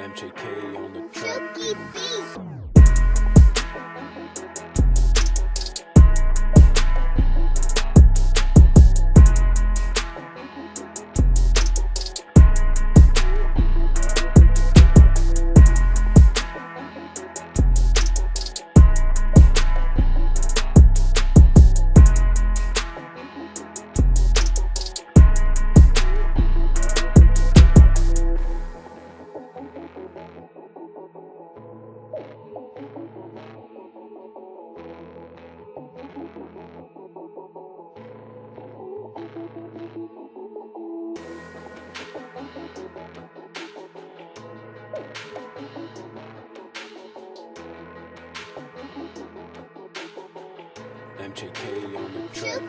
MJK on the track. MJK on the track.